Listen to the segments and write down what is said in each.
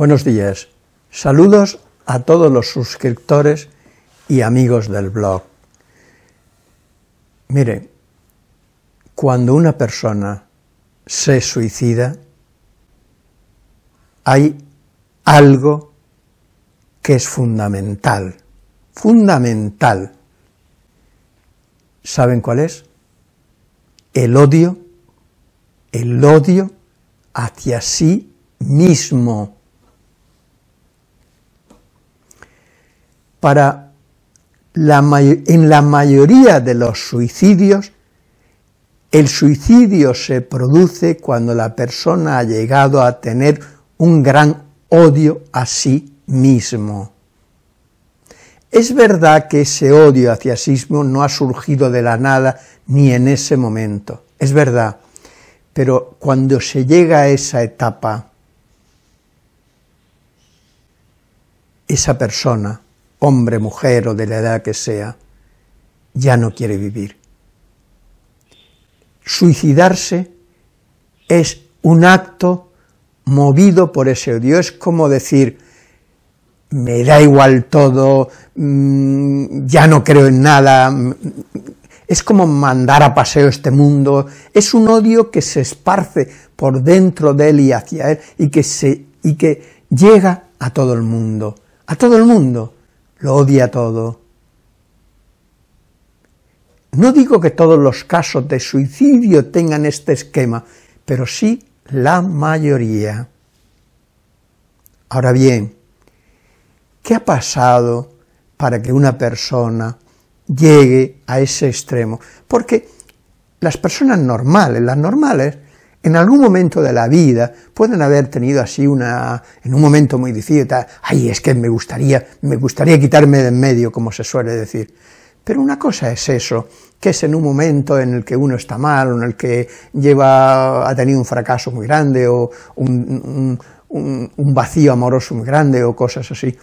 Buenos días. Saludos a todos los suscriptores y amigos del blog. Mire, cuando una persona se suicida, hay algo que es fundamental, fundamental. ¿Saben cuál es? El odio, el odio hacia sí mismo. Para la, en la mayoría de los suicidios, el suicidio se produce cuando la persona ha llegado a tener un gran odio a sí mismo. Es verdad que ese odio hacia sí mismo no ha surgido de la nada ni en ese momento, es verdad, pero cuando se llega a esa etapa, esa persona, hombre, mujer o de la edad que sea, ya no quiere vivir. Suicidarse es un acto movido por ese odio, es como decir, me da igual todo, mm, ya no creo en nada, es como mandar a paseo este mundo, es un odio que se esparce por dentro de él y hacia él y que, se, y que llega a todo el mundo, a todo el mundo, lo odia todo. No digo que todos los casos de suicidio tengan este esquema, pero sí la mayoría. Ahora bien, ¿qué ha pasado para que una persona llegue a ese extremo. Porque las personas normales, las normales, en algún momento de la vida pueden haber tenido así una, en un momento muy difícil, ay, es que me gustaría, me gustaría quitarme de en medio, como se suele decir. Pero una cosa es eso, que es en un momento en el que uno está mal, o en el que lleva, ha tenido un fracaso muy grande, o un, un vacío amoroso muy grande, o cosas así.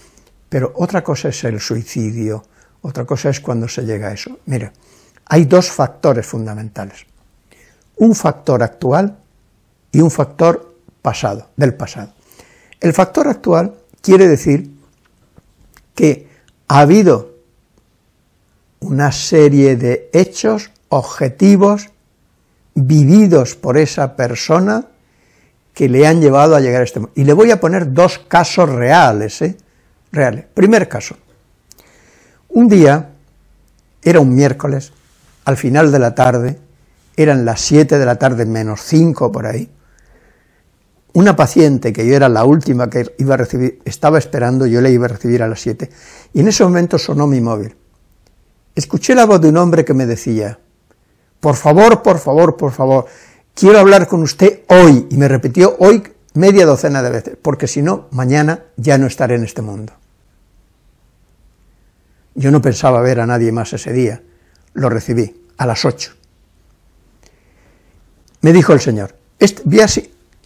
Pero otra cosa es el suicidio, otra cosa es cuando se llega a eso. Mira, hay dos factores fundamentales. Un factor actual y un factor pasado, del pasado. El factor actual quiere decir que ha habido una serie de hechos objetivos vividos por esa persona que le han llevado a llegar a este momento. Y le voy a poner dos casos reales, ¿eh? Reales. Primer caso. Un día, era un miércoles, al final de la tarde, eran las 7 de la tarde menos 5 por ahí, una paciente que yo era la última que iba a recibir, estaba esperando, yo le iba a recibir a las 7, y en ese momento sonó mi móvil. Escuché la voz de un hombre que me decía, por favor, por favor, por favor, quiero hablar con usted hoy, y me repitió hoy media docena de veces, porque si no, mañana ya no estaré en este mundo. Yo no pensaba ver a nadie más ese día. Lo recibí a las ocho. Me dijo el Señor, voy a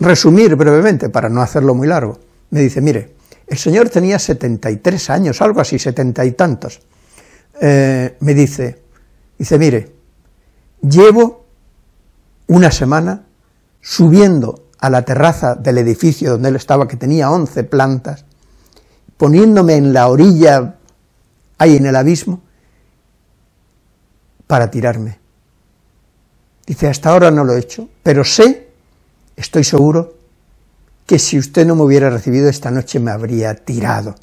resumir brevemente para no hacerlo muy largo. Me dice, mire, el Señor tenía 73 años, algo así, setenta y tantos. Eh, me dice, dice, mire, llevo una semana subiendo a la terraza del edificio donde él estaba, que tenía 11 plantas, poniéndome en la orilla ahí en el abismo para tirarme. Dice, hasta ahora no lo he hecho, pero sé, estoy seguro, que si usted no me hubiera recibido esta noche me habría tirado.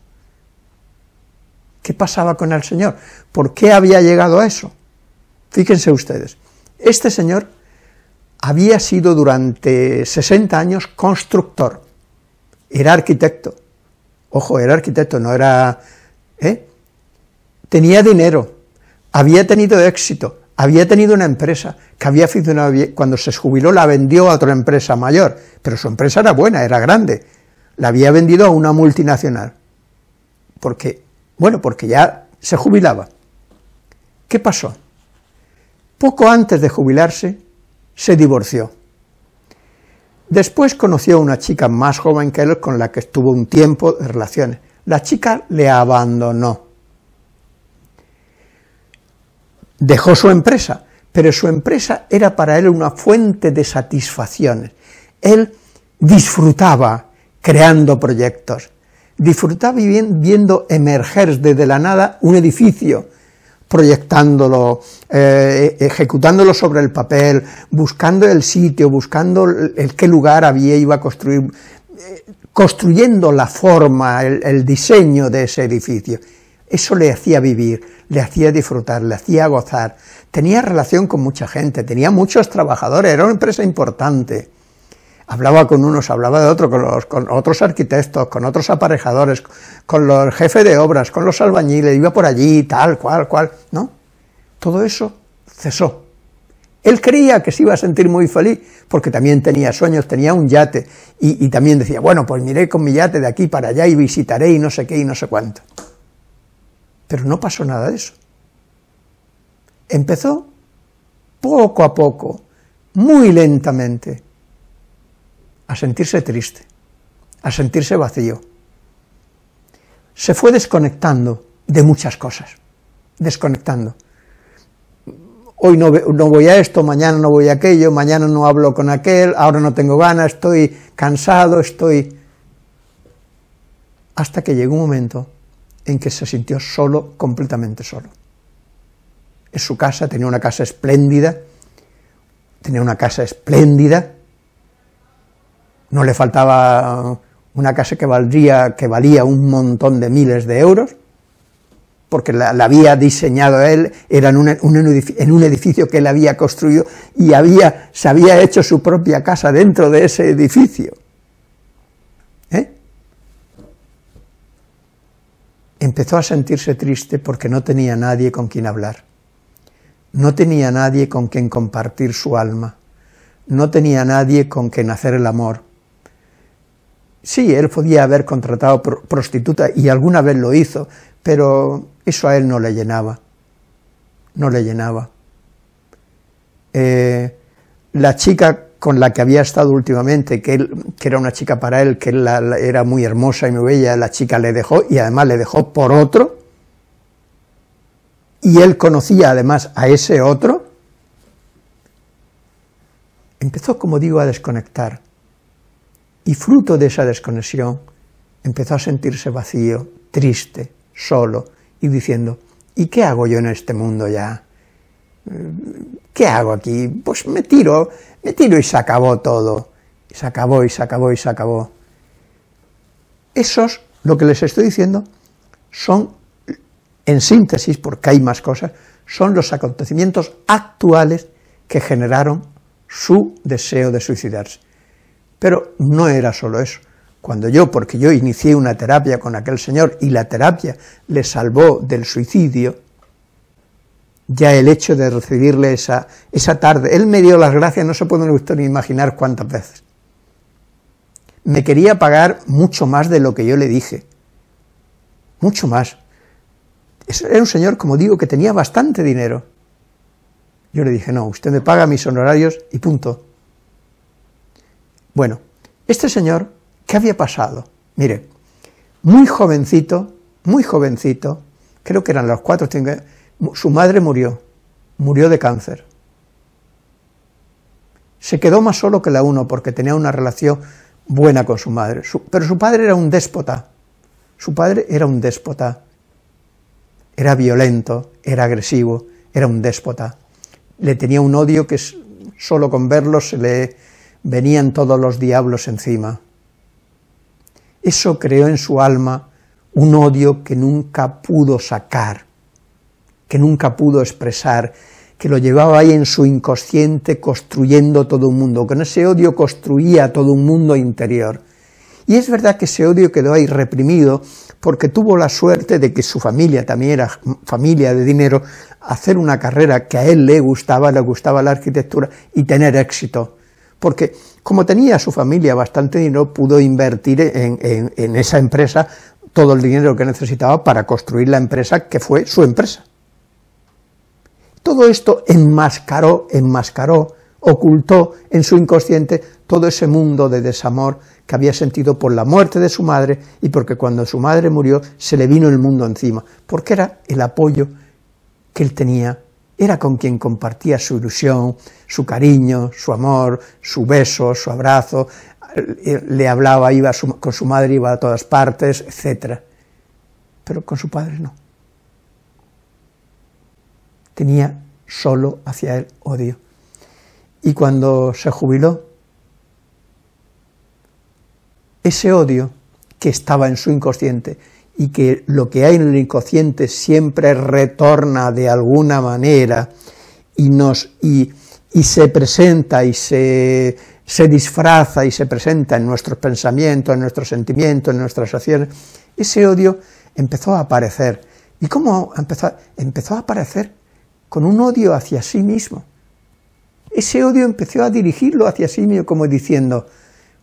¿Qué pasaba con el Señor? ¿Por qué había llegado a eso? Fíjense ustedes, este señor había sido durante 60 años constructor, era arquitecto. Ojo, era arquitecto, no era... ¿eh? tenía dinero, había tenido éxito, había tenido una empresa que había funcionado bien, cuando se jubiló la vendió a otra empresa mayor, pero su empresa era buena, era grande, la había vendido a una multinacional, porque, bueno, porque ya se jubilaba. ¿Qué pasó? Poco antes de jubilarse, se divorció. Después conoció a una chica más joven que él con la que estuvo un tiempo de relaciones. La chica le abandonó Dejó su empresa, pero su empresa era para él una fuente de satisfacciones. Él disfrutaba creando proyectos. Disfrutaba viendo emerger desde la nada un edificio, proyectándolo, eh, ejecutándolo sobre el papel, buscando el sitio, buscando el, qué lugar había iba a construir, eh, construyendo la forma, el, diseño de ese edificio. Eso le hacía vivir, le hacía disfrutar, le hacía gozar. Tenía relación con mucha gente, tenía muchos trabajadores, era una empresa importante. Hablaba con unos, hablaba de otros, con, otros arquitectos, con otros aparejadores, con los jefes de obras, con los albañiles, iba por allí, tal, cual, cual, ¿no? Todo eso cesó. Él creía que se iba a sentir muy feliz, porque también tenía sueños, tenía un yate, y, y también decía, bueno, pues miré con mi yate de aquí para allá y visitaré y no sé qué y no sé cuánto. Pero no pasó nada de eso. Empezó poco a poco, muy lentamente, a sentirse triste, a sentirse vacío. Se fue desconectando de muchas cosas, desconectando. Hoy no, voy a esto, mañana no voy a aquello, mañana no hablo con aquel, ahora no tengo ganas, estoy cansado, estoy... Hasta que llegó un momento en que se sintió solo, completamente solo. En su casa, tenía una casa espléndida, tenía una casa espléndida, no le faltaba una casa que, valdría, que valía un montón de miles de euros, porque la, había diseñado él, era en un, en un, edificio que él había construido y había, se había hecho su propia casa dentro de ese edificio. Empezó a sentirse triste porque no tenía nadie con quien hablar, no tenía nadie con quien compartir su alma, no tenía nadie con quien hacer el amor, Sí, él podía haber contratado prostituta y alguna vez lo hizo, pero eso a él no le llenaba, no le llenaba. Eh, la chica con la que había estado últimamente, que, él, que era una chica para él, que era muy hermosa y muy bella, la chica le dejó y además le dejó por otro, y él conocía además a ese otro, empezó, como digo, a desconectar. Y fruto de esa desconexión empezó a sentirse vacío, triste, solo, y diciendo, ¿y qué hago yo en este mundo ya? ¿Qué hago aquí? Pues me tiro, me tiro y se acabó todo. Se acabó, y se acabó, y se acabó. Esos, lo que les estoy diciendo, son, en síntesis, porque hay más cosas, son los acontecimientos actuales que generaron su deseo de suicidarse. Pero no era solo eso. Cuando yo, porque yo inicié una terapia con aquel señor y la terapia le salvó del suicidio, ya el hecho de recibirle esa, esa tarde, él me dio las gracias, no se puede ni imaginar cuántas veces. Me quería pagar mucho más de lo que yo le dije, mucho más. Era un señor, como digo, que tenía bastante dinero. Yo le dije, no, usted me paga mis honorarios y punto. Bueno, este señor, ¿qué había pasado? Mire, muy jovencito, muy jovencito, creo que eran los cuatro, cinco, su madre murió, murió de cáncer. Se quedó más solo que la uno porque tenía una relación buena con su madre, pero su padre era un déspota, su padre era un déspota, era violento, era agresivo, era un déspota, le tenía un odio que solo con verlo se le venían todos los diablos encima. Eso creó en su alma un odio que nunca pudo sacar, que nunca pudo expresar, que lo llevaba ahí en su inconsciente construyendo todo un mundo. Con ese odio construía todo un mundo interior. Y es verdad que ese odio quedó ahí reprimido porque tuvo la suerte de que su familia también era familia de dinero, hacer una carrera que a él le gustaba, le gustaba la arquitectura y tener éxito porque como tenía su familia bastante dinero, pudo invertir en, esa empresa todo el dinero que necesitaba para construir la empresa que fue su empresa. Todo esto enmascaró, enmascaró, ocultó en su inconsciente todo ese mundo de desamor que había sentido por la muerte de su madre y porque cuando su madre murió se le vino el mundo encima, porque era el apoyo que él tenía era con quien compartía su ilusión, su cariño, su amor, su beso, su abrazo, le hablaba, iba con su madre, iba a todas partes, etc. Pero con su padre no. Tenía solo hacia él odio. Y cuando se jubiló, ese odio que estaba en su inconsciente y que lo que hay en el inconsciente siempre retorna de alguna manera y, nos, y, se presenta y se, se, disfraza y se presenta en nuestros pensamientos, en nuestros sentimientos, en nuestras acciones, ese odio empezó a aparecer. ¿Y cómo empezó? Empezó a aparecer con un odio hacia sí mismo. Ese odio empezó a dirigirlo hacia sí mismo como diciendo,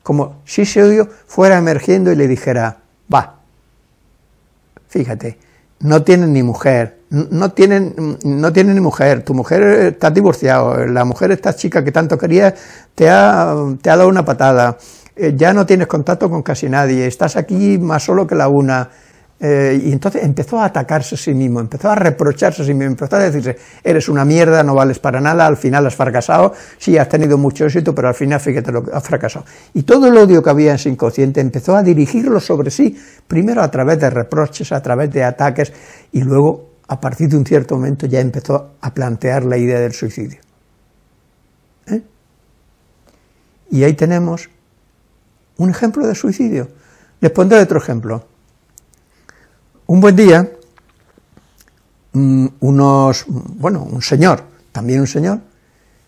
como si ese odio fuera emergiendo y le dijera, va, fíjate, no tienen ni mujer, no tienen, no ni mujer, tu mujer está divorciado, la mujer, esta chica que tanto querías, te ha, te ha dado una patada, eh, ya no tienes contacto con casi nadie, estás aquí más solo que la una, eh, y entonces empezó a atacarse a sí mismo, empezó a reprocharse a sí mismo, empezó a decirse, eres una mierda, no vales para nada, al final has fracasado, sí, has tenido mucho éxito, pero al final fíjate lo que has fracasado. Y todo el odio que había en su inconsciente empezó a dirigirlo sobre sí, primero a través de reproches, a través de ataques, y luego, a partir de un cierto momento, ya empezó a plantear la idea del suicidio. ¿Eh? Y ahí tenemos un ejemplo de suicidio. Les pondré otro ejemplo. Un buen día, mm, unos, bueno, un señor, también un señor,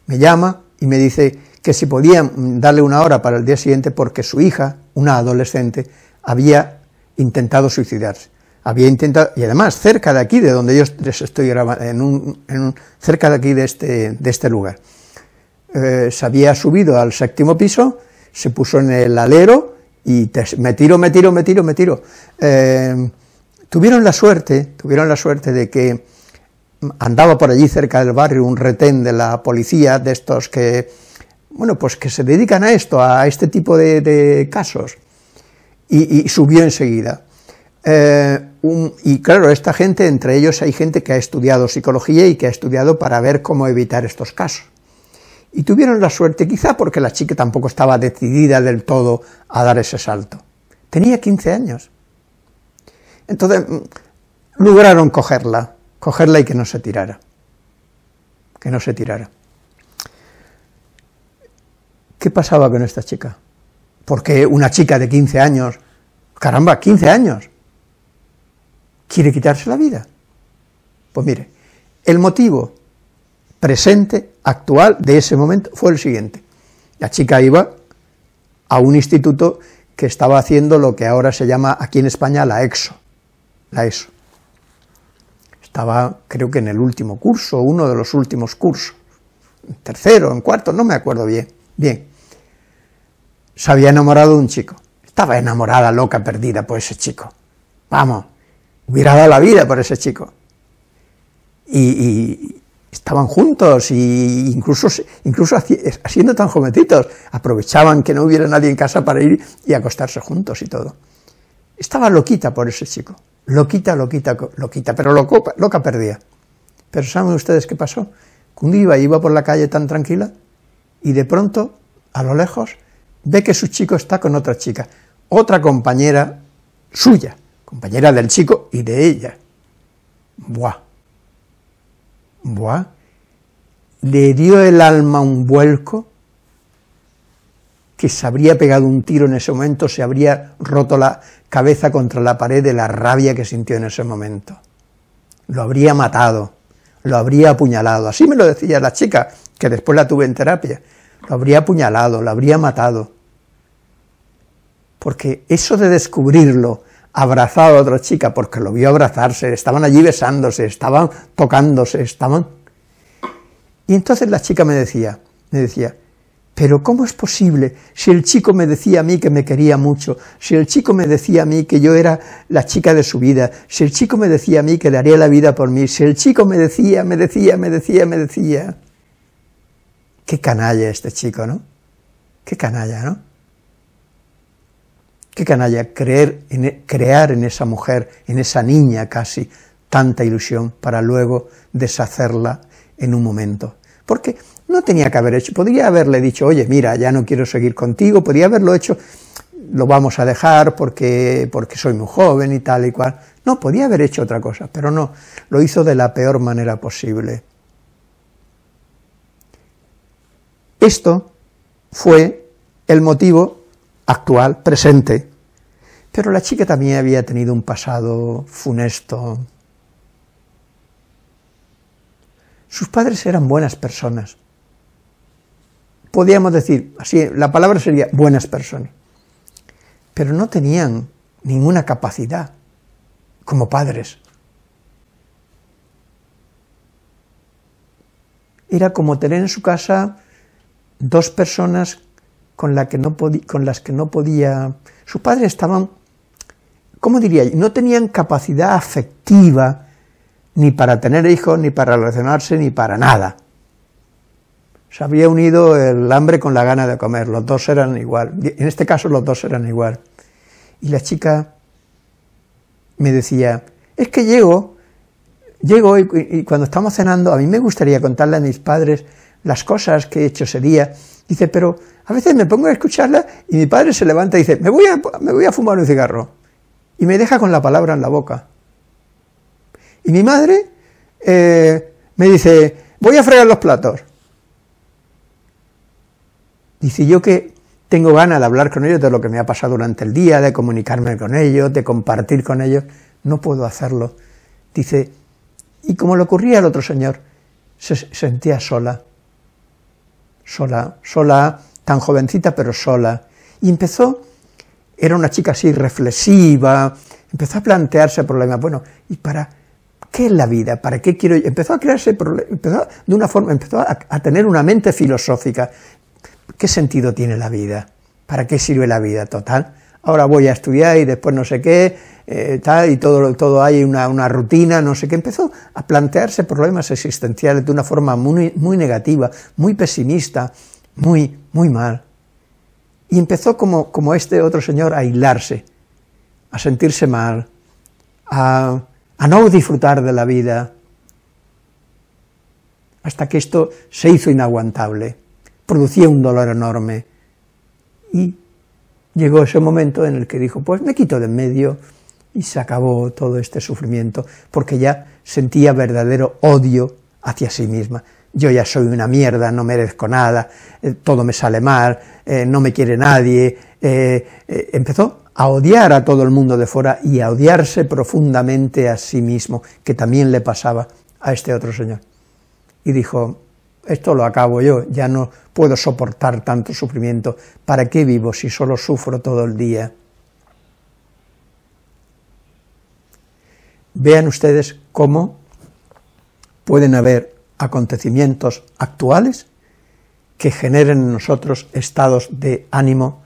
me llama y me dice que si podían darle una hora para el día siguiente porque su hija, una adolescente, había intentado suicidarse. Había intentado, y además cerca de aquí, de donde yo les estoy grabando, en un, cerca de aquí de este, de este lugar. Eh, se había subido al séptimo piso, se puso en el alero y me tiro, me tiro, me tiro, me tiro. Eh, Tuvieron la suerte, tuvieron la suerte de que andaba por allí cerca del barrio un retén de la policía, de estos que, bueno, pues que se dedican a esto, a este tipo de, casos, y, subió enseguida. Eh, y claro, esta gente, entre ellos hay gente que ha estudiado psicología y que ha estudiado para ver cómo evitar estos casos. Y tuvieron la suerte, quizá porque la chica tampoco estaba decidida del todo a dar ese salto. Tenía 15 años. Entonces lograron cogerla, cogerla y que no se tirara, que no se tirara. ¿Qué pasaba con esta chica? Porque una chica de 15 años, caramba, 15 años, quiere quitarse la vida? Pues mire, el motivo presente, actual, de ese momento fue el siguiente. La chica iba a un instituto que estaba haciendo lo que ahora se llama aquí en España la EXO, la ESO. Estaba, creo que en el último curso, uno de los últimos cursos, en tercero, en cuarto, no me acuerdo bien. Bien. Se había enamorado de un chico. Estaba enamorada, loca, perdida por ese chico. Vamos, hubiera dado la vida por ese chico. Y, estaban juntos y incluso, incluso siendo tan jovencitos, aprovechaban que no hubiera nadie en casa para ir y acostarse juntos y todo. Estaba loquita por ese chico. Loquita, loquita, loquita, pero loco, loca perdía. Pero ¿saben ustedes qué pasó? Que un día iba por la calle tan tranquila y de pronto, a lo lejos, ve que su chico está con otra chica, otra compañera suya, compañera del chico y de ella. Buah. Buah. Le dio el alma un vuelco que se habría pegado un tiro en ese momento, se habría roto la cabeza contra la pared de la rabia que sintió en ese momento. Lo habría matado, lo habría apuñalado. Así me lo decía la chica, que después la tuve en terapia. Lo habría apuñalado, lo habría matado. Porque eso de descubrirlo, abrazado a otra chica, porque lo vio abrazarse, estaban allí besándose, estaban tocándose, estaban... Y entonces la chica me decía, me decía, pero ¿cómo es posible si el chico me decía a mí que me quería mucho, si el chico me decía a mí que yo era la chica de su vida, si el chico me decía a mí que daría la vida por mí, si el chico me decía, me decía, me decía, me decía... Qué canalla este chico, ¿no? Qué canalla, ¿no? Qué canalla creer e, crear en esa mujer, en esa niña casi, tanta ilusión para luego deshacerla en un momento. Porque No tenía que haber hecho, podría haberle dicho, oye, mira, ya no quiero seguir contigo, podría haberlo hecho, lo vamos a dejar porque, porque soy muy joven y tal y cual. No, podía haber hecho otra cosa, pero no, lo hizo de la peor manera posible. Esto fue el motivo actual, presente. Pero la chica también había tenido un pasado funesto. Sus padres eran buenas personas. Podríamos decir, así, la palabra sería buenas personas. Pero no tenían ninguna capacidad como padres. Era como tener en su casa dos personas con, que no con las que no podía... Sus padres estaban, ¿cómo diría? No tenían capacidad afectiva ni para tener hijos, ni para relacionarse, ni para nada. Se había unido el hambre con la gana de comer, los dos eran igual. En este caso los dos eran igual. Y la chica me decía, es que llego, llego y, cuando estamos cenando, a mí me gustaría contarle a mis padres las cosas que he hecho ese día. Dice, pero a veces me pongo a escucharla y mi padre se levanta y dice, me voy a, me voy a fumar un cigarro. Y me deja con la palabra en la boca. Y mi madre eh, me dice, voy a fregar los platos. Dice yo que tengo ganas de hablar con ellos de lo que me ha pasado durante el día, de comunicarme con ellos, de compartir con ellos. No puedo hacerlo. Dice, y como le ocurría al otro señor, se sentía sola. Sola, sola tan jovencita pero sola. Y empezó, era una chica así reflexiva, empezó a plantearse problemas. Bueno, ¿y para qué es la vida? ¿Para qué quiero? Empezó a crearse empezó de una forma, empezó a tener una mente filosófica. ¿Qué sentido tiene la vida? ¿Para qué sirve la vida? Total. Ahora voy a estudiar y después no sé qué, eh, tal, y todo, todo hay una, una, rutina, no sé qué. Empezó a plantearse problemas existenciales de una forma muy, muy negativa, muy pesimista, muy, muy mal. Y empezó como, como este otro señor a aislarse, a sentirse mal, a, a no disfrutar de la vida, hasta que esto se hizo inaguantable, producía un dolor enorme. Y llegó ese momento en el que dijo, pues me quito de en medio, y se acabó todo este sufrimiento, porque ya sentía verdadero odio hacia sí misma yo ya soy una mierda, no merezco nada, eh, todo me sale mal, eh, no me quiere nadie. Eh, empezó a odiar a todo el mundo de fuera y a odiarse profundamente a sí mismo, que también le pasaba a este otro señor. Y dijo, esto lo acabo yo, ya no puedo soportar tanto sufrimiento, ¿para qué vivo si solo sufro todo el día? Vean ustedes cómo pueden haber acontecimientos actuales que generen en nosotros estados de ánimo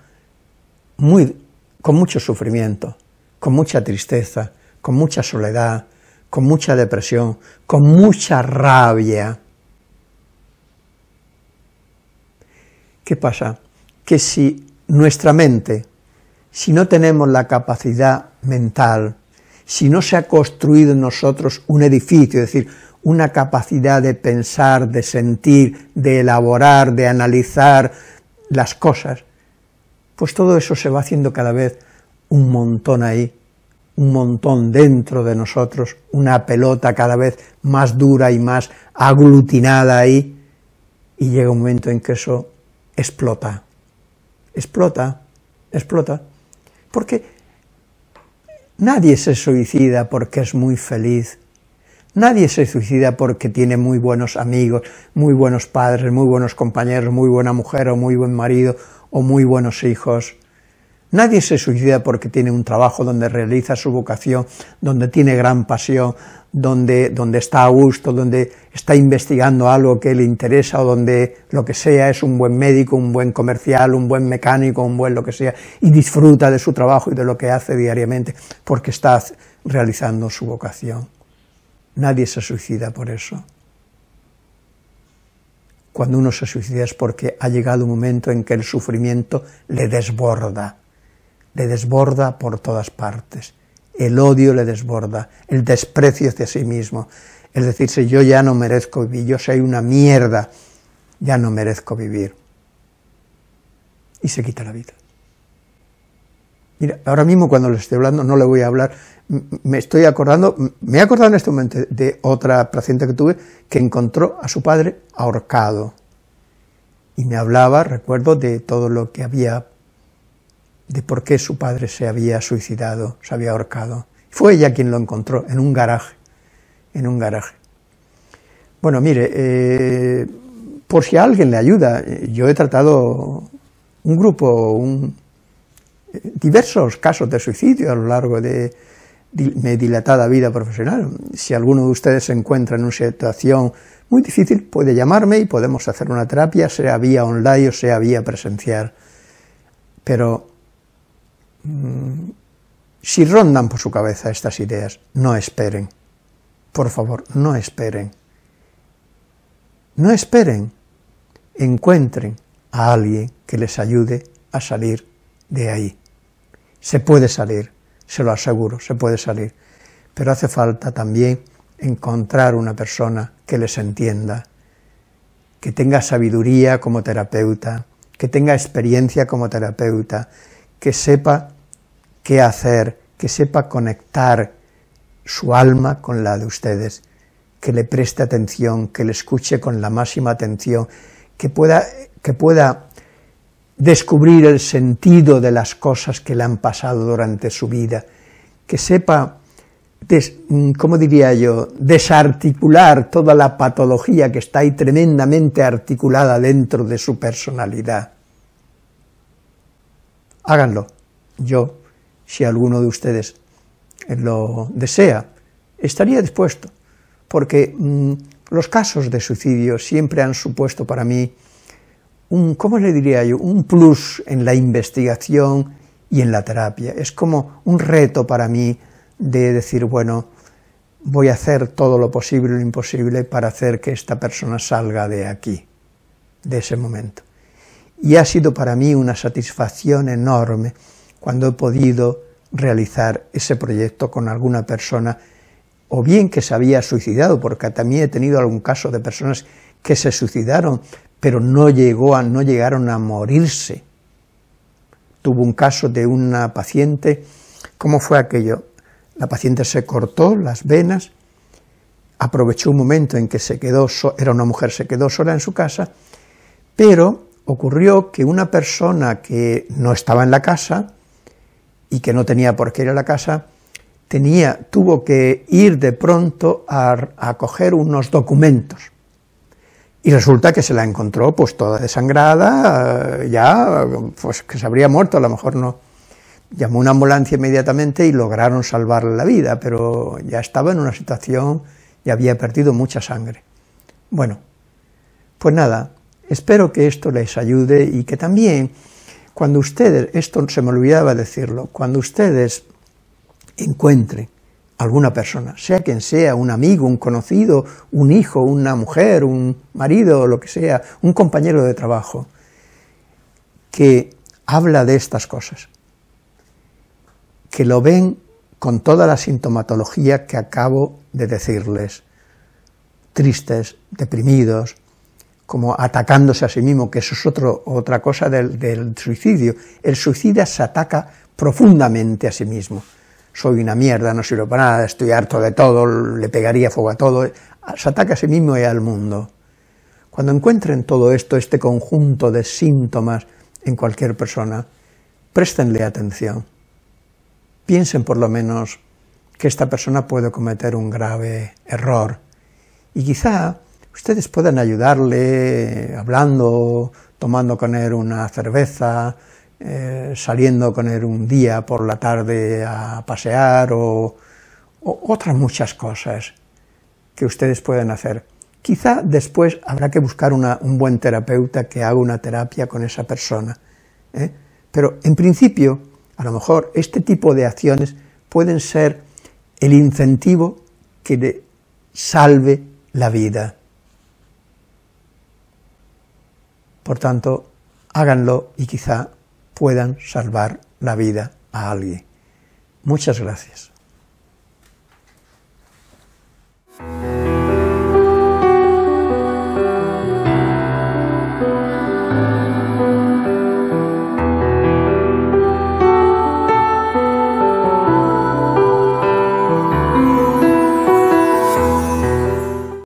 muy, con mucho sufrimiento, con mucha tristeza, con mucha soledad, con mucha depresión, con mucha rabia. ¿Qué pasa? Que si nuestra mente, si no tenemos la capacidad mental, si no se ha construido en nosotros un edificio, es decir, una capacidad de pensar, de sentir, de elaborar, de analizar las cosas, pues todo eso se va haciendo cada vez un montón ahí, un montón dentro de nosotros, una pelota cada vez más dura y más aglutinada ahí, y llega un momento en que eso explota, explota, explota, porque nadie se suicida porque es muy feliz, Nadie se suicida porque tiene muy buenos amigos, muy buenos padres, muy buenos compañeros, muy buena mujer o muy buen marido o muy buenos hijos. Nadie se suicida porque tiene un trabajo donde realiza su vocación, donde tiene gran pasión, donde, donde está a gusto, donde está investigando algo que le interesa o donde lo que sea es un buen médico, un buen comercial, un buen mecánico, un buen lo que sea, y disfruta de su trabajo y de lo que hace diariamente porque está realizando su vocación. Nadie se suicida por eso. Cuando uno se suicida es porque ha llegado un momento en que el sufrimiento le desborda, le desborda por todas partes. El odio le desborda, el desprecio hacia sí mismo, es decirse yo ya no merezco vivir, yo soy una mierda, ya no merezco vivir. Y se quita la vida. Mira, ahora mismo cuando le estoy hablando no le voy a hablar, me estoy acordando, me he acordado en este momento de otra paciente que tuve que encontró a su padre ahorcado. Y me hablaba, recuerdo, de todo lo que había, de por qué su padre se había suicidado, se había ahorcado. Fue ella quien lo encontró, en un garaje, en un garaje. Bueno, mire, eh, por si a alguien le ayuda, yo he tratado un grupo, un, diversos casos de suicidio a lo largo de mi dilatada vida profesional. Si alguno de ustedes se encuentra en una situación muy difícil, puede llamarme y podemos hacer una terapia, sea vía online o sea vía presencial. Pero si rondan por su cabeza estas ideas, no esperen. Por favor, no esperen. No esperen. Encuentren a alguien que les ayude a salir de ahí. Se puede salir, se lo aseguro, se puede salir, pero hace falta también encontrar una persona que les entienda, que tenga sabiduría como terapeuta, que tenga experiencia como terapeuta, que sepa qué hacer, que sepa conectar su alma con la de ustedes, que le preste atención, que le escuche con la máxima atención, que pueda, que pueda descubrir el sentido de las cosas que le han pasado durante su vida, que sepa, mm, ¿cómo diría yo?, desarticular toda la patología que está ahí tremendamente articulada dentro de su personalidad. Háganlo. Yo, si alguno de ustedes lo desea, estaría dispuesto, porque mm, los casos de suicidio siempre han supuesto para mí un, ¿cómo le diría yo?, un plus en la investigación y en la terapia. Es como un reto para mí de decir, bueno, voy a hacer todo lo posible y lo imposible para hacer que esta persona salga de aquí, de ese momento. Y ha sido para mí una satisfacción enorme cuando he podido realizar ese proyecto con alguna persona, o bien que se había suicidado, porque también he tenido algún caso de personas que se suicidaron, pero no, llegó a, no llegaron a morirse. Tuvo un caso de una paciente, ¿cómo fue aquello? La paciente se cortó las venas, aprovechó un momento en que se quedó, era una mujer, se quedó sola en su casa, pero ocurrió que una persona que no estaba en la casa y que no tenía por qué ir a la casa, tenía, tuvo que ir de pronto a, a coger unos documentos y resulta que se la encontró pues toda desangrada, ya pues que se habría muerto, a lo mejor no. Llamó una ambulancia inmediatamente y lograron salvarle la vida, pero ya estaba en una situación y había perdido mucha sangre. Bueno, pues nada, espero que esto les ayude y que también cuando ustedes, esto se me olvidaba decirlo, cuando ustedes encuentren alguna persona, sea quien sea, un amigo, un conocido, un hijo, una mujer, un marido, lo que sea, un compañero de trabajo, que habla de estas cosas, que lo ven con toda la sintomatología que acabo de decirles, tristes, deprimidos, como atacándose a sí mismo, que eso es otra cosa del, del suicidio. El suicida se ataca profundamente a sí mismo soy una mierda, no sirvo para nada, estoy harto de todo, le pegaría fuego a todo, se ataca a sí mismo y al mundo. Cuando encuentren todo esto, este conjunto de síntomas en cualquier persona, préstenle atención. Piensen por lo menos que esta persona puede cometer un grave error y quizá ustedes puedan ayudarle hablando, tomando con él una cerveza, eh, saliendo con él un día por la tarde a pasear o, otras muchas cosas que ustedes pueden hacer. Quizá después habrá que buscar un buen terapeuta que haga una terapia con esa persona. ¿eh? Pero en principio, a lo mejor este tipo de acciones pueden ser el incentivo que le salve la vida. Por tanto, háganlo y quizá puedan salvar la vida a alguien. Muchas gracias.